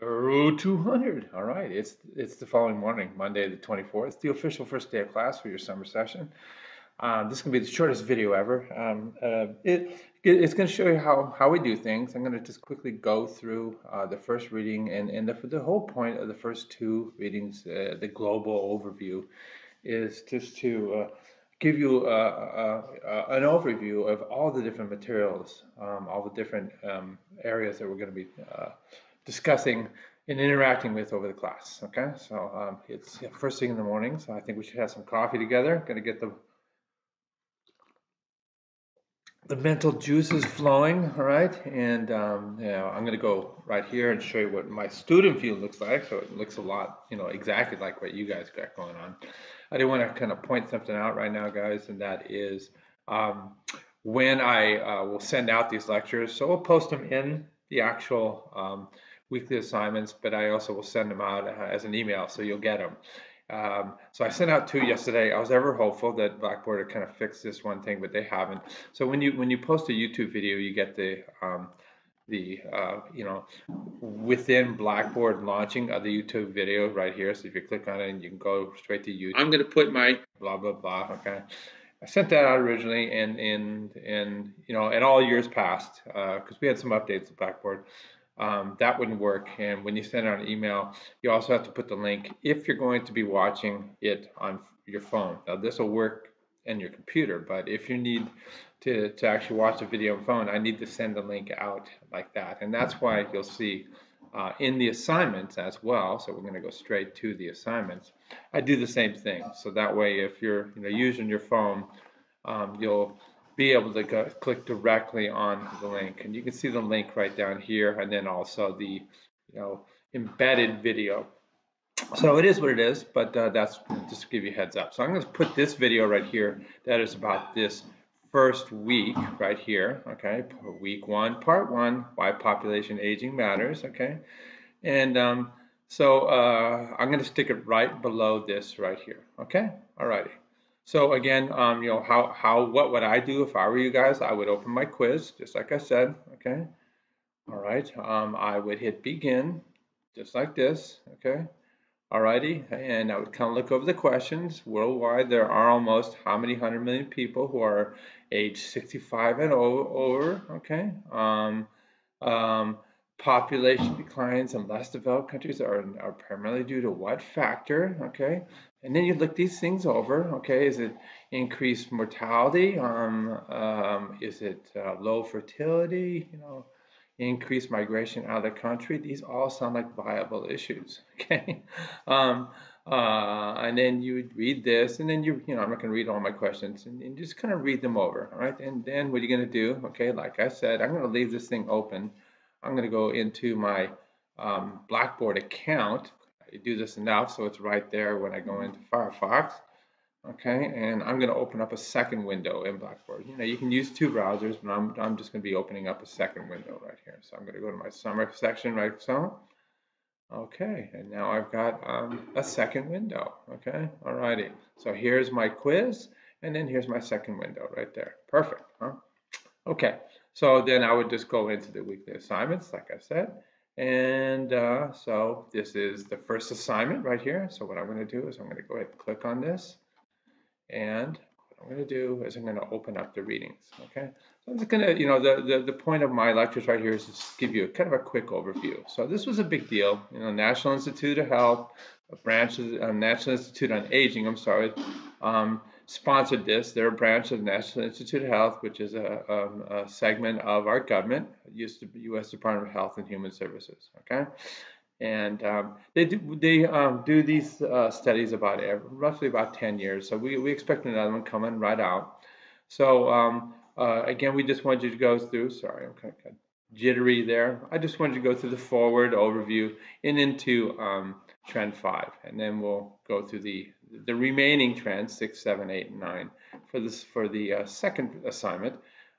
GERO 200. All right, it's it's the following morning, Monday the 24th. It's the official first day of class for your summer session. Um, this is going to be the shortest video ever. Um, uh, it, it's going to show you how, how we do things. I'm going to just quickly go through uh, the first reading and, and the, the whole point of the first two readings, uh, the global overview, is just to uh, give you uh, uh, an overview of all the different materials, um, all the different um, areas that we're going to be discussing and interacting with over the class. Okay, so um, it's first thing in the morning, so I think we should have some coffee together. Going to get the the mental juices flowing, all right? And um, I'm going to go right here and show you what my student view looks like. So it looks a lot, you know, exactly like what you guys got going on. I do want to kind of point something out right now, guys, and that is um, when I uh, will send out these lectures. So we'll post them in the actual um, weekly assignments, but I also will send them out uh, as an email, so you'll get them. Um, so I sent out two yesterday. I was ever hopeful that Blackboard would kind of fix this one thing, but they haven't. So when you when you post a YouTube video, you get the um, the uh, you know within Blackboard launching of the YouTube video right here. So if you click on it, and you can go straight to YouTube. I'm going to put my blah blah blah. Okay. I sent that out originally, and and and you know, in all years past, because uh, we had some updates to Blackboard um, that wouldn't work. And when you send out an email, you also have to put the link if you're going to be watching it on your phone. Now this will work in your computer, but if you need to, to actually watch a video on phone, I need to send the link out like that. And that's why you'll see uh, in the assignments as well. So we're going to go straight to the assignments. I do the same thing. So that way, if you're you know using your phone, um, you'll be able to go, click directly on the link. And you can see the link right down here and then also the you know embedded video. So it is what it is, but uh, that's just to give you heads up. So I'm going to put this video right here that is about this first week right here, okay, week one, part one, why population aging matters, okay, and um, so uh, I'm going to stick it right below this right here, okay, alrighty. So again, um, you know, how, how, what would I do if I were you guys? I would open my quiz, just like I said, okay? All right, um, I would hit begin, just like this, okay? Alrighty, and I would kind of look over the questions. Worldwide, there are almost how many hundred million people who are age 65 and over, okay? Um, um, population declines in less developed countries are, are primarily due to what factor, okay? And then you look these things over, okay? Is it increased mortality? Um, um, is it uh, low fertility? You know, increased migration out of the country? These all sound like viable issues, okay? Um, uh, and then you would read this, and then you, you know, I'm not going to read all my questions, and, and just kind of read them over, all right? And then what are you going to do? Okay, like I said, I'm going to leave this thing open. I'm going to go into my um, Blackboard account do this enough so it's right there when I go into Firefox. Okay, and I'm going to open up a second window in Blackboard. You know, you can use two browsers, but I'm, I'm just going to be opening up a second window right here. So I'm going to go to my summer section right so. Okay, and now I've got um, a second window. Okay, alrighty. So here's my quiz, and then here's my second window right there. Perfect, huh? Okay, so then I would just go into the weekly assignments, like I said, and uh, so this is the first assignment right here. So what I'm going to do is I'm going to go ahead and click on this. And what I'm going to do is I'm going to open up the readings. Okay. So I'm just going to, you know, the, the, the point of my lectures right here is to give you a, kind of a quick overview. So this was a big deal. You know, National Institute of Health, a branch of the uh, National Institute on Aging, I'm sorry, um, sponsored this. They're a branch of the National Institute of Health, which is a, um, a segment of our government, used to be U.S. Department of Health and Human Services. Okay, and um, they do they um, do these uh, studies about every, roughly about 10 years. So we we expect another one coming right out. So um, uh, again, we just wanted you to go through. Sorry, I'm kind of jittery there. I just wanted to go through the foreword overview and into um, trend five, and then we'll go through the the remaining trends, six, seven, eight, and nine, for this for the uh, second assignment.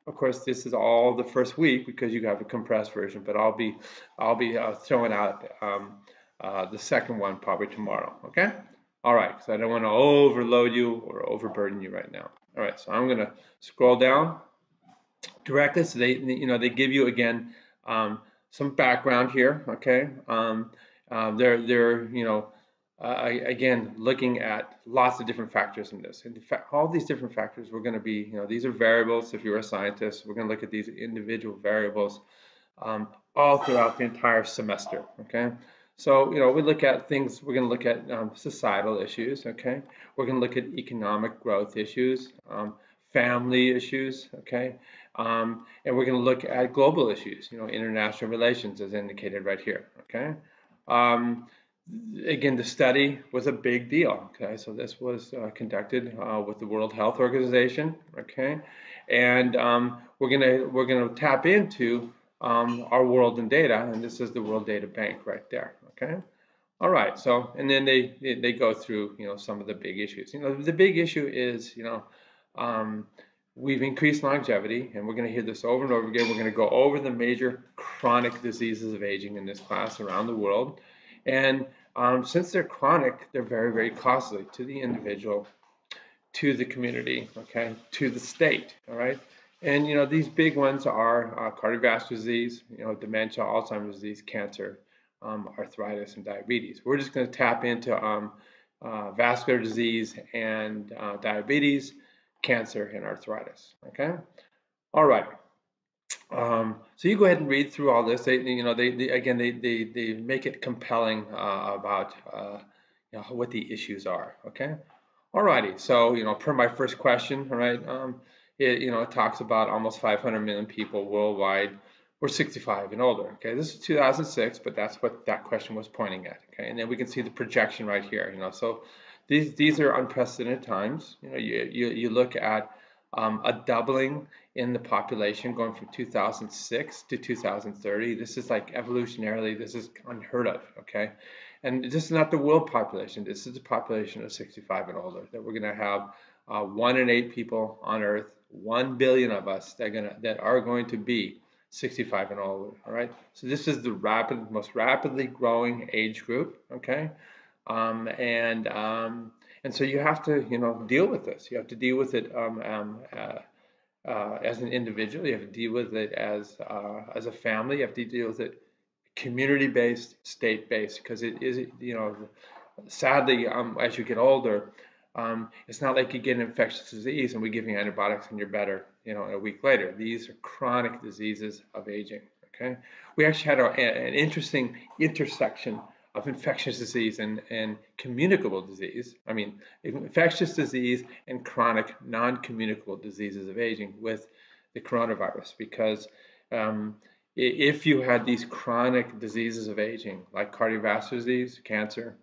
Of course, this is all the first week because you have a compressed version, but I'll be I'll be uh, throwing out um, uh, the second one probably tomorrow. Okay. All right. So I don't want to overload you or overburden you right now. All right. So I'm going to scroll down directly. So they you know they give you again. Um, some background here, okay? Um, uh, they're, they're, you know, uh, again, looking at lots of different factors in this. In fact, all these different factors, we're going to be, you know, these are variables. If you're a scientist, we're going to look at these individual variables um, all throughout the entire semester, okay? So, you know, we look at things, we're going to look at um, societal issues, okay? We're going to look at economic growth issues, um, family issues, okay? Um, and we're going to look at global issues, you know, international relations as indicated right here, okay? Again, the study was a big deal. Okay, so this was uh, conducted uh, with the World Health Organization. Okay, and um, we're gonna we're gonna tap into um, Our World in Data, and this is the World Data Bank right there. Okay, all right. So and then they they go through you know some of the big issues. You know the big issue is you know. Um, we've increased longevity, and we're going to hear this over and over again. We're going to go over the major chronic diseases of aging in this class around the world. And um, since they're chronic, they're very, very costly to the individual, to the community, okay, to the state, all right? And, you know, these big ones are uh, cardiovascular disease, you know, dementia, Alzheimer's disease, cancer, um, arthritis, and diabetes. We're just going to tap into um, uh, vascular disease and uh, diabetes, cancer, and arthritis, okay? All right. Um, so you go ahead and read through all this. They, you know, they, they again, they, they, they make it compelling uh, about uh, you know, what the issues are. Okay. Alrighty. So you know, per my first question, right, um, it you know it talks about almost 500 million people worldwide were 65 and older. Okay, this is 2006, but that's what that question was pointing at. Okay, and then we can see the projection right here. You know, so these these are unprecedented times. You know, you you, you look at um, a doubling in the population going from 2006 to 2030. This is like evolutionarily, this is unheard of, okay? And this is not the world population, this is the population of 65 and older, that we're gonna have uh, one in eight people on earth, one billion of us that are, gonna, that are going to be 65 and older, all right? So this is the rapid, most rapidly growing age group, okay? Um, and um, and so you have to, you know, deal with this. You have to deal with it um, um, uh, uh, as an individual. You have to deal with it as uh, as a family. You have to deal with it community-based, state-based, because it is, you know, sadly, um, as you get older, um, it's not like you get an infectious disease and we give you antibiotics and you're better, you know, a week later. These are chronic diseases of aging. Okay, we actually had an interesting intersection of infectious disease and, and communicable disease. I mean, infectious disease and chronic non-communicable diseases of aging with the coronavirus because um, if you had these chronic diseases of aging like cardiovascular disease, cancer,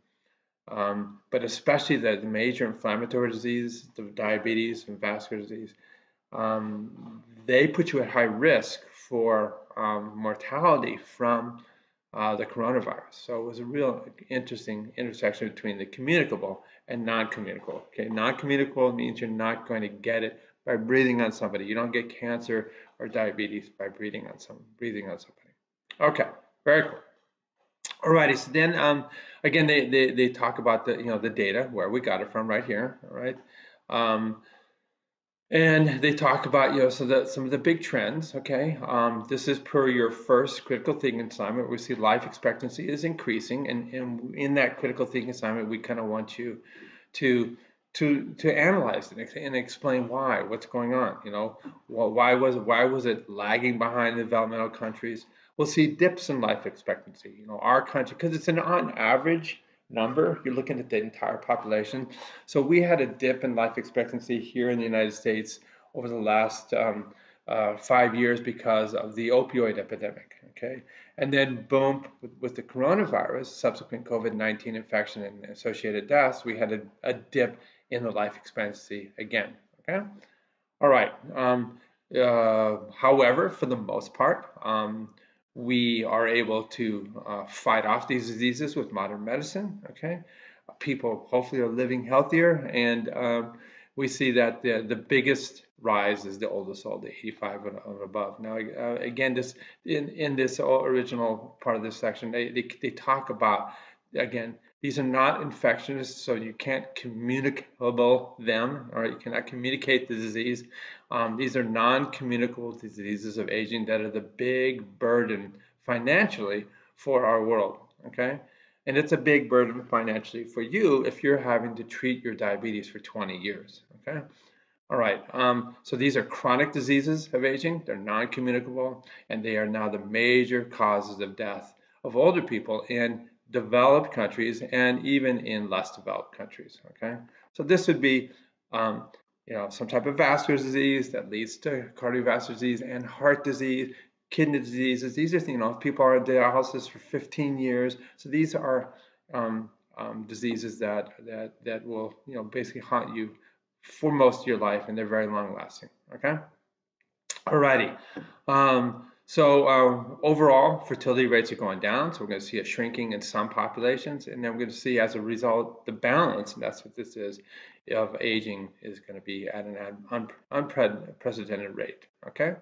um, but especially the, the, major inflammatory disease, the diabetes and vascular disease, um, they put you at high risk for um, mortality from uh, the coronavirus. So it was a real interesting intersection between the communicable and non-communicable. Okay, non-communicable means you're not going to get it by breathing on somebody. You don't get cancer or diabetes by breathing on some breathing on somebody. Okay, very cool. Alrighty, so then um, again they, they they talk about the you know the data where we got it from right here. All right. Um, and they talk about, you know, so that some of the big trends, okay? Um, this is per your first critical thinking assignment. We see life expectancy is increasing. And, and in that critical thinking assignment, we kind of want you to to to analyze it and explain why, what's going on, you know, well, why was why was it lagging behind the developmental countries? We'll see dips in life expectancy. You know, our country, because it's an on average number. You're looking at the entire population. So we had a dip in life expectancy here in the United States over the last um, uh, five years because of the opioid epidemic. Okay, and then boom, with, with the coronavirus, subsequent COVID-19 infection and associated deaths, we had a, a, dip in the life expectancy again. Okay, all right. Um, uh, however, for the most part, um, we are able to uh, fight off these diseases with modern medicine. Okay, people hopefully are living healthier, and um, we see that the the biggest rise is the oldest old, the 85 and, above. Now, uh, again, this in in this original part of this section, they they, they talk about again. These are not infectious, so you can't communicable them, or you cannot communicate the disease. Um, these are non-communicable diseases of aging that are the big burden financially for our world, okay? And it's a big burden financially for you if you're having to treat your diabetes for 20 years, okay? All right, um, so these are chronic diseases of aging. They're non-communicable, and they are now the major causes of death of older people in developed countries and even in less developed countries, okay? So this would be, um, you know, some type of vascular disease that leads to cardiovascular disease and heart disease, kidney diseases. These are, you know, people are on dialysis for 15 years. So these are um, um, diseases that, that, that will, you know, basically haunt you for most of your life and they're very long lasting. Okay. Alrighty. Um, so uh, overall, fertility rates are going down. So we're going to see a shrinking in some populations, and then we're going to see as a result the balance, and that's what this is, of aging is going to be at an un unprecedented rate. Okay,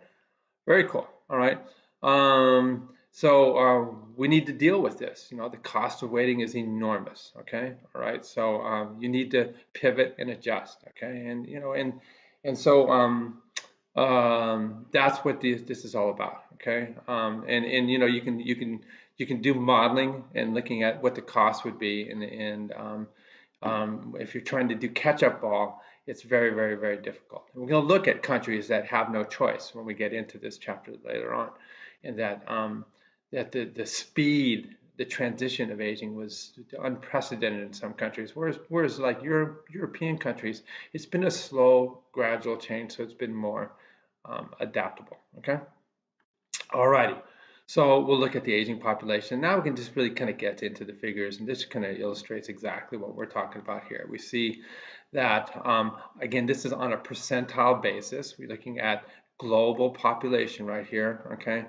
very cool. All right. Um, so uh, we need to deal with this. You know, the cost of waiting is enormous. Okay, all right. So um, you need to pivot and adjust. Okay, and you know, and and so um, um, that's what this, this is all about. Okay, um, and and you know, you can you can you can do modeling and looking at what the cost would be, and and um, um, if you're trying to do catch-up ball, it's very very very difficult. we're going to look at countries that have no choice when we get into this chapter later on, and that that the, the speed, the transition of aging was unprecedented in some countries, whereas, whereas like Europe, European countries, it's been a slow, gradual change, so it's been more um, adaptable, okay? Alrighty, so we'll look at the aging population. Now we can just really kind of get into the figures, and this kind of illustrates exactly what we're talking about here. We see that, um, again, this is on a percentile basis. We're looking at global population right here, okay?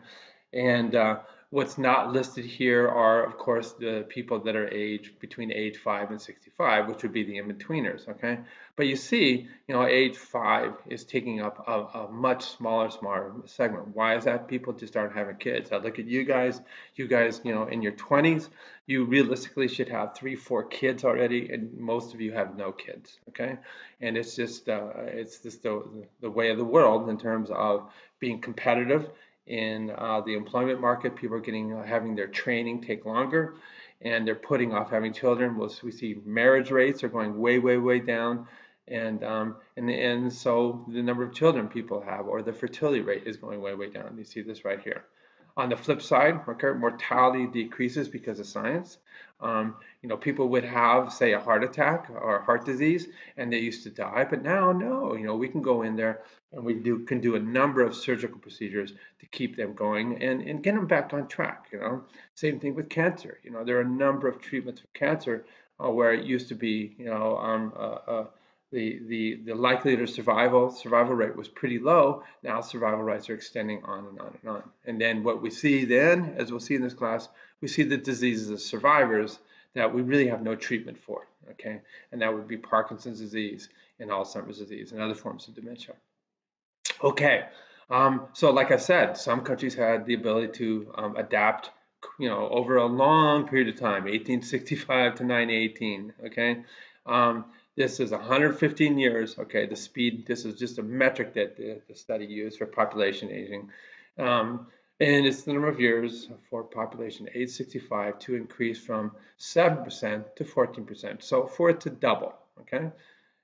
And uh, What's not listed here are, of course, the people that are aged between age 5 and 65, which would be the in-betweeners, okay? But you see, you know, age 5 is taking up a, a, much smaller, smaller segment. Why is that? People just aren't having kids. I look at you guys, you guys, you know, in your 20s, you realistically should have three, four kids already, and most of you have no kids, okay? And it's just, uh, it's just the, the way of the world in terms of being competitive in uh, the employment market. People are getting uh, having their training take longer, and they're putting off having children. We'll, we see marriage rates are going way, way, way down, and um, and and so the number of children people have or the fertility rate is going way, way down. You see this right here. On the flip side, mortality decreases because of science. Um, you know, people would have, say, a heart attack or heart disease, and they used to die. But now, no, you know, we can go in there and we do can do a number of surgical procedures to keep them going and, and get them back on track. You know, same thing with cancer. You know, there are a number of treatments for cancer uh, where it used to be, you know, um, uh, uh, the, the, the likelihood of survival, survival rate was pretty low. Now survival rates are extending on and on and on. And then what we see then, as we'll see in this class, we see the diseases of survivors that we really have no treatment for, okay? And that would be Parkinson's disease and Alzheimer's disease and other forms of dementia. Okay, um, so like I said, some countries had the ability to um, adapt, you know, over a long period of time, 1865 to 1918, okay? Um, this is 115 years, okay, the speed, this is just a metric that the, the study used for population aging. Um, and it's the number of years for population age 65 to increase from 7% to 14%. So for it to double, okay?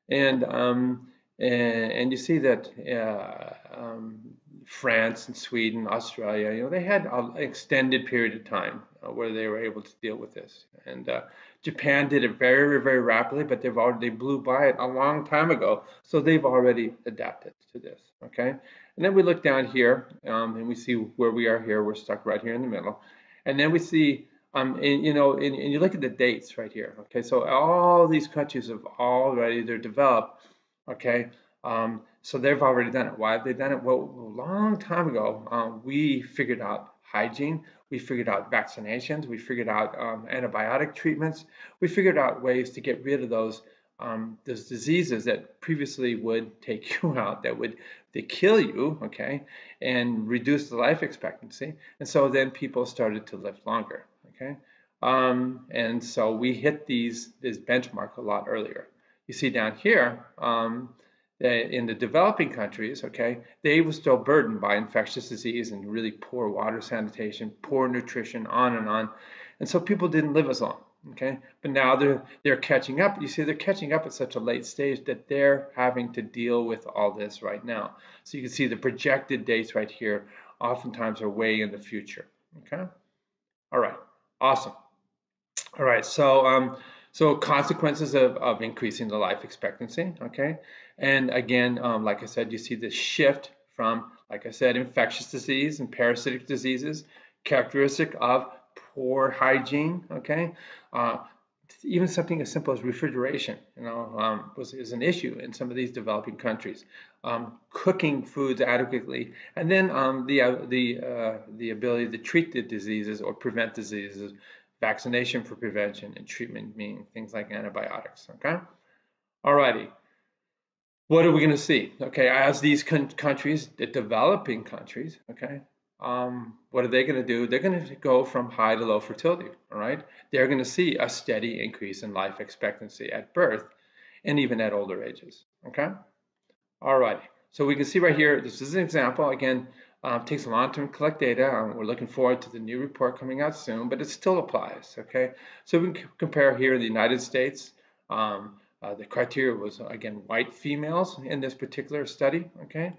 And, um, and, and, you see that uh, um, France and Sweden, Australia, you know, they had an extended period of time uh, where they were able to deal with this. And uh, Japan did it very, very rapidly, but they've already they blew by it a long time ago, so they've already adapted to this. Okay, and then we look down here, um, and we see where we are here. We're stuck right here in the middle, and then we see, um, and, you know, and, and you look at the dates right here. Okay, so all these countries have already they're developed. Okay, um, so they've already done it. Why have they done it? Well, a long time ago, um, we figured out hygiene. We figured out vaccinations. We figured out um, antibiotic treatments. We figured out ways to get rid of those um, those diseases that previously would take you out, that would they kill you, okay, and reduce the life expectancy. And so then people started to live longer, okay. Um, and so we hit these this benchmark a lot earlier. You see down here, um, in the developing countries, okay, they were still burdened by infectious disease and really poor water sanitation, poor nutrition, on and on. And so people didn't live as long, okay? But now they're they're catching up. You see, they're catching up at such a late stage that they're having to deal with all this right now. So you can see the projected dates right here oftentimes are way in the future, okay? All right, awesome. All right, so um, so consequences of, of increasing the life expectancy, okay? And again, um, like I said, you see the shift from, like I said, infectious disease and parasitic diseases, characteristic of poor hygiene, okay? Uh, even something as simple as refrigeration, you know, um, was is an issue in some of these developing countries. Um, cooking foods adequately, and then um, the uh, the uh, the ability to treat the diseases or prevent diseases, vaccination for prevention and treatment, meaning things like antibiotics. Okay, alrighty. What are we going to see? Okay, as these countries, the developing countries, okay, um, what are they going to do? They're going to go from high to low fertility, all right? They're going to see a steady increase in life expectancy at birth and even at older ages, okay? All right, so we can see right here, this is an example. Again, um, takes a long time to collect data. Um, we're looking forward to the new report coming out soon, but it still applies, okay? So we can compare here in the United States. Um, uh, the criteria was, again, white females in this particular study, okay?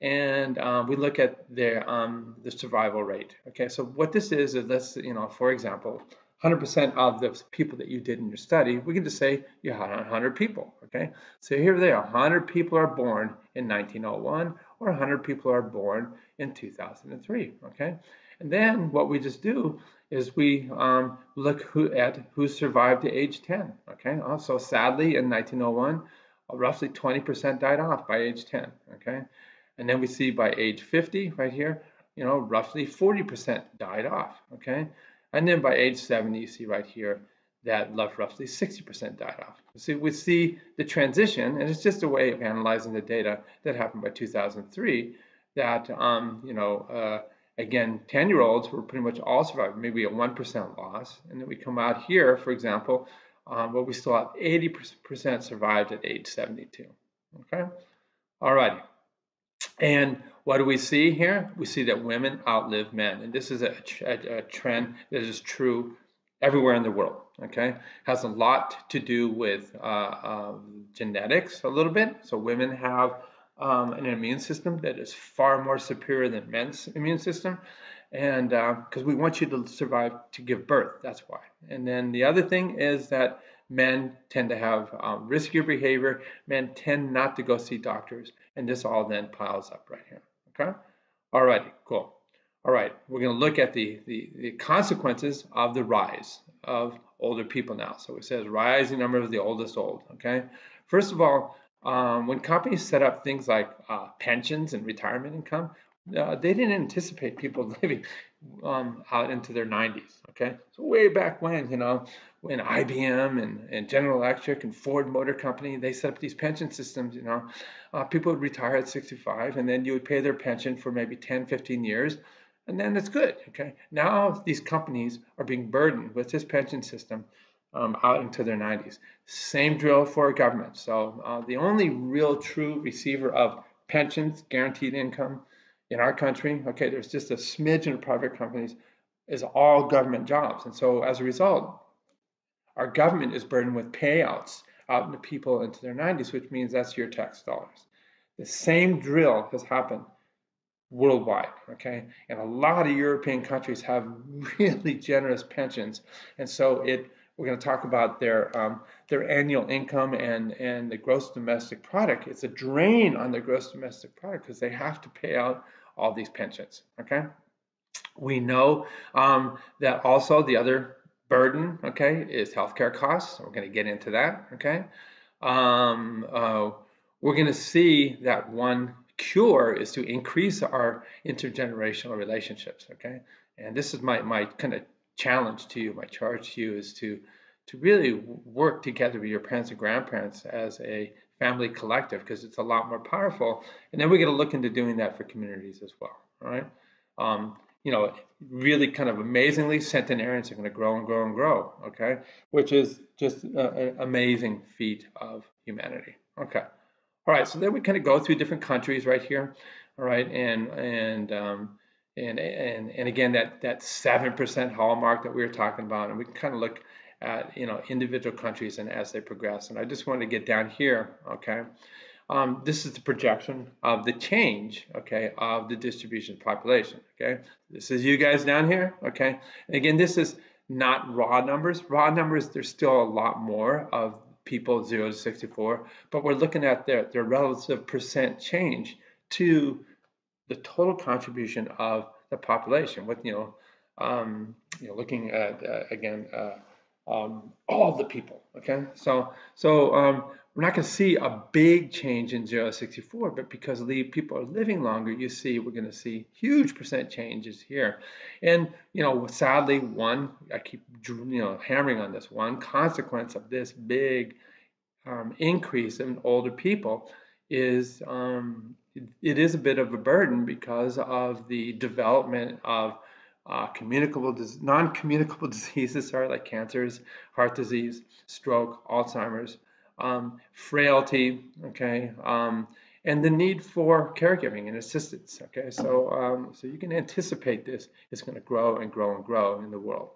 and um, we look at the um, the survival rate. Okay, so what this is is let's you know, for example, 100% of the people that you did in your study, we can just say you had 100 people. Okay, so here they are: 100 people are born in 1901, or 100 people are born in 2003. Okay, and then what we just do is we um, look who, at who survived to age 10. Okay, also sadly in 1901, roughly 20% died off by age 10. Okay. And then we see by age 50 right here, you know, roughly 40% died off, okay? And then by age 70, you see right here that left roughly 60% died off. So we see the transition, and it's just a way of analyzing the data that happened by 2003 that, um, you know, uh, again, 10-year-olds were pretty much all survived, maybe a 1% loss. And then we come out here, for example, um, but we still have 80% survived at age 72, okay? All righty. And what do we see here? We see that women outlive men. And this is a, a, a trend that is true everywhere in the world. Okay, has a lot to do with uh, um, genetics a little bit. So women have um, an immune system that is far more superior than men's immune system, and because uh, we want you to survive to give birth, that's why. And then the other thing is that men tend to have um, riskier behavior. Men tend not to go see doctors, and this all then piles up right here. Okay. All righty. Cool. All right. We're going to look at the, the, the consequences of the rise of older people now. So it says rising number of the oldest old. Okay. First of all, um, when companies set up things like uh, pensions and retirement income, uh, they didn't anticipate people living um, out into their 90s. Okay, so way back when, you know, when IBM and, and General Electric and Ford Motor Company they set up these pension systems, you know, uh, people would retire at 65, and then you would pay their pension for maybe 10, 15 years, and then it's good. Okay, now these companies are being burdened with this pension system. Um, out into their 90s. Same drill for government. So uh, the only real true receiver of pensions, guaranteed income, in our country, okay, there's just a smidgen of private companies, is all government jobs. And so as a result, our government is burdened with payouts out into people into their 90s, which means that's your tax dollars. The same drill has happened worldwide, okay? And a lot of European countries have really generous pensions. And so it we're going to talk about their um, their annual income and and the gross domestic product. It's a drain on their gross domestic product because they have to pay out all these pensions. Okay, we know um, that also the other burden, okay, is healthcare costs. We're going to get into that. Okay, um, uh, we're going to see that one cure is to increase our intergenerational relationships. Okay, and this is my my kind of challenge to you, my charge to you is to to really work together with your parents and grandparents as a family collective because it's a lot more powerful. And then we're going to look into doing that for communities as well. All right. Um, you know, really kind of amazingly, centenarians are going to grow and grow and grow. Okay. Which is just an amazing feat of humanity. Okay. All right, so then we kind of go through different countries right here. All right, and and um, and and and again that that seven percent hallmark that we were talking about, and we can kind of look at you know individual countries and as they progress. And I just wanted to get down here, okay. Um, this is the projection of the change, okay, of the distribution of population, okay. This is you guys down here, okay. And again, this is not raw numbers. Raw numbers, there's still a lot more of people 0 to 64, but we're looking at their, their relative percent change to the total contribution of the population with, you know, um, you know looking at, uh, again, uh, um, all the people, okay? So, so um, we're not going to see a big change in 0 64, but because the people are living longer, you see we're going to see huge percent changes here. And, you know, sadly, one, I keep, you know, hammering on this, one consequence of this big um, increase in older people is um, it, it is a bit of a burden because of the development of uh, communicable, non-communicable diseases, sorry, like cancers, heart disease, stroke, Alzheimer's, um, frailty, okay, um, and the need for caregiving and assistance, okay. So, um, so you can anticipate this is going to grow and grow and grow in the world.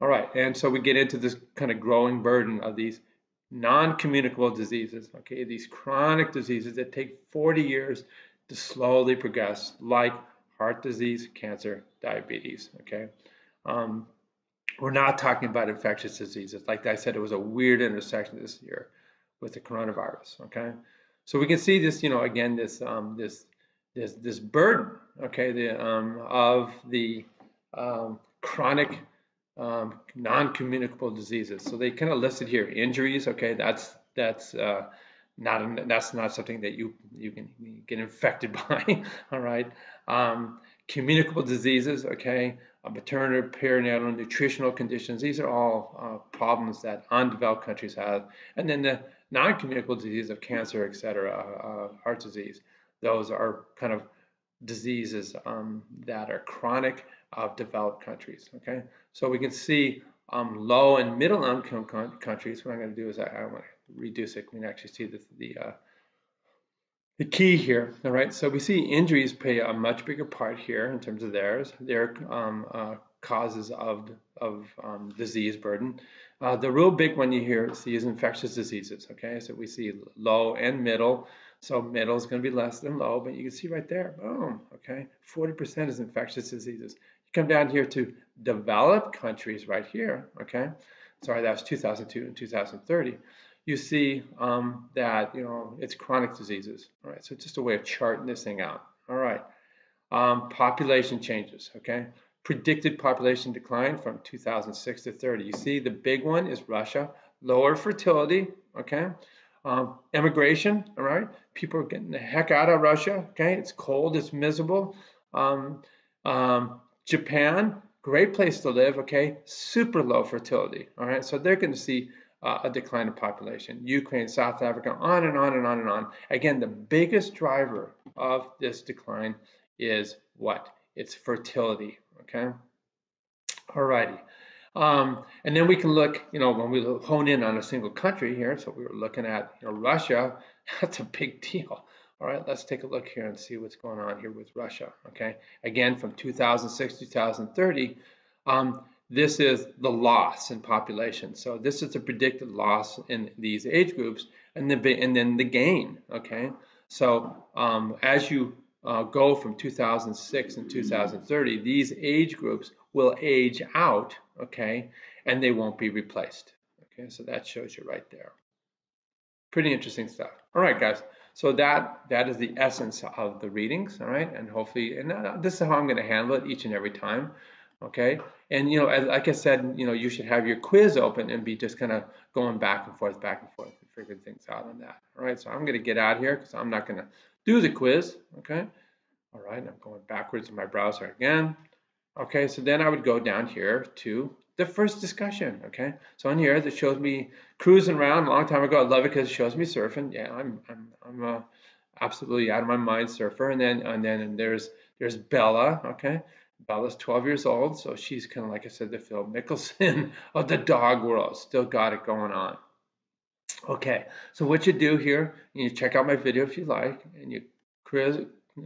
All right, and so we get into this kind of growing burden of these non-communicable diseases, okay, these chronic diseases that take 40 years to slowly progress, like heart disease, cancer, diabetes, okay. Um, we're not talking about infectious diseases. Like I said, it was a weird intersection this year with the coronavirus. Okay, so we can see this, you know, again, this um, this this this burden, okay, the um, of the um, chronic um, non-communicable diseases. So they kind of listed here injuries. Okay, that's that's uh, not that's not something that you you can get infected by. All right, um, communicable diseases. Okay, uh, maternal, perinatal, nutritional conditions. These are all uh, problems that undeveloped countries have. And then the non-communicable disease of cancer, et cetera, uh, heart disease. Those are kind of diseases um, that are chronic of developed countries. Okay, so we can see um, low and middle income countries. What I'm going to do is I, I want to reduce it. We can actually see the, the uh, the key here, all right, so we see injuries play a much bigger part here in terms of theirs, their um, uh, causes of, of um, disease burden. Uh, the real big one you hear see is infectious diseases, okay? So we see low and middle. So middle is going to be less than low, but you can see right there, boom, okay? 40% is infectious diseases. Come down here to developed countries right here, okay? Sorry, that was 2002 and 2030 you see um, that you know it's chronic diseases. All right, so just a way of charting this thing out. All right, um, population changes. Okay, predicted population decline from 2006 to 30. You see the big one is Russia, lower fertility. Okay, um, immigration. All right, people are getting the heck out of Russia. Okay, it's cold, it's miserable. Um, um, Japan, great place to live. Okay, super low fertility. All right, so they're going to see uh, a decline in population. Ukraine, South Africa, on and on and on and on. Again, the biggest driver of this decline is what? It's fertility, okay? Alrighty. Um, and then we can look, you know, when we hone in on a single country here, so we were looking at you know, Russia, that's a big deal. All right, let's take a look here and see what's going on here with Russia, okay? Again, from 2006 to 2030, um, this is the loss in population. So this is the predicted loss in these age groups and, the, and then the gain, okay? So um, as you uh, go from 2006 and 2030, these age groups will age out, okay? And they won't be replaced, okay? So that shows you right there. Pretty interesting stuff. All right, guys. So that that is the essence of the readings, all right? And hopefully, and uh, this is how I'm going to handle it each and every time okay? And you know as, like i said you know you should have your quiz open and be just kind of going back and forth back and forth and figure things out on that all right? So i'm going to get out here because i'm not going to do the quiz okay? All right i'm going backwards in my browser again okay? So then i would go down here to the first discussion okay? So in here that shows me cruising around. A long time ago i love it because it shows me surfing. Yeah i'm i'm, I'm a absolutely out of my mind surfer. And then and then and there's there's bella okay? Bella's 12 years old, so she's kind of like I said, the Phil Mickelson of the dog world. Still got it going on. Okay, so what you do here, you check out my video if you like, and you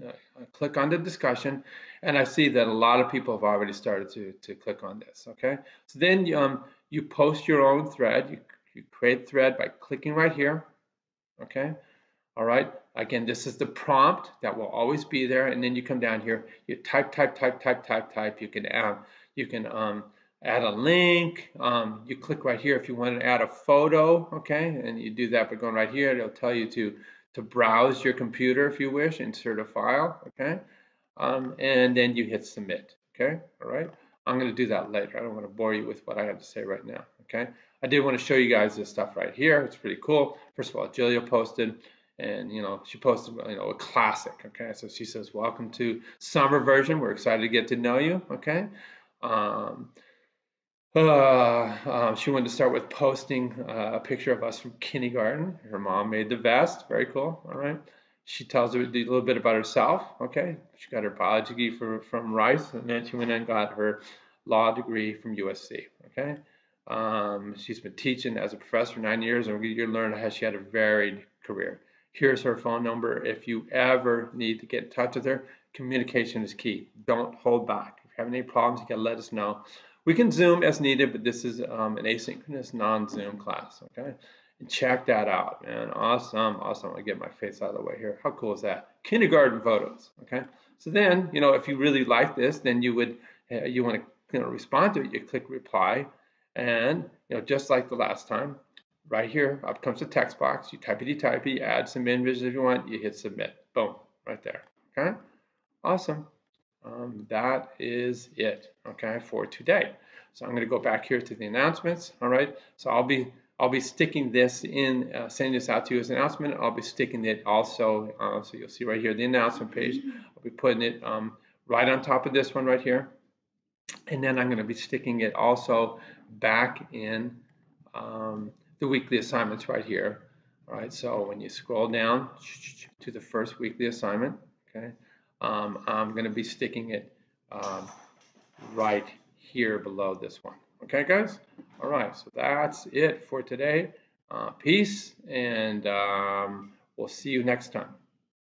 uh, click on the discussion, and I see that a lot of people have already started to, to click on this, okay? So then um, you post your own thread, you, you create thread by clicking right here, okay? All right, again, this is the prompt that will always be there, and then you come down here, you type, type, type, type, type, type, you can add, you can um, add a link. Um, you click right here if you want to add a photo, okay? And you do that by going right here. It'll tell you to, to browse your computer if you wish, insert a file, okay? Um, and then you hit submit, okay? All right? I'm going to do that later. I don't want to bore you with what I have to say right now, okay? I did want to show you guys this stuff right here. It's pretty cool. First of all, Julia posted and you know she posted you know a classic okay so she says welcome to summer version we're excited to get to know you okay um, uh, um, she wanted to start with posting uh, a picture of us from kindergarten. Her mom made the vest. Very cool. All right. She tells a little bit about herself. Okay. She got her biology degree for, from Rice, and then she went and got her law degree from USC. Okay. Um, she's been teaching as a professor nine years, and you learn how she had a varied career. Here's her phone number. If you ever need to get in touch with her, communication is key. Don't hold back. If you have any problems, you can let us know. We can Zoom as needed, but this is um, an asynchronous non-Zoom class, okay? And check that out, man. Awesome, awesome. I get my face out of the way here. How cool is that? Kindergarten photos, okay? So then, you know, if you really like this, then you would, uh, you want to you know, respond to it, you click reply, and, you know, just like the last time, right here, up comes the text box. You typey typey, add some images if you want, you hit submit. Boom, right there, okay? Awesome um, that is it, okay, for today. So I'm going to go back here to the announcements, all right? So I'll be I'll be sticking this in, uh, sending this out to you as an announcement. I'll be sticking it also, uh, so you'll see right here, the announcement page. I'll be putting it um, right on top of this one right here. And then I'm going to be sticking it also back in um, the weekly assignments right here. All right, so when you scroll down to the first weekly assignment, okay, um, I'm going to be sticking it um, right here below this one. Okay, guys? All right, so that's it for today. Uh, peace, and um, we'll see you next time.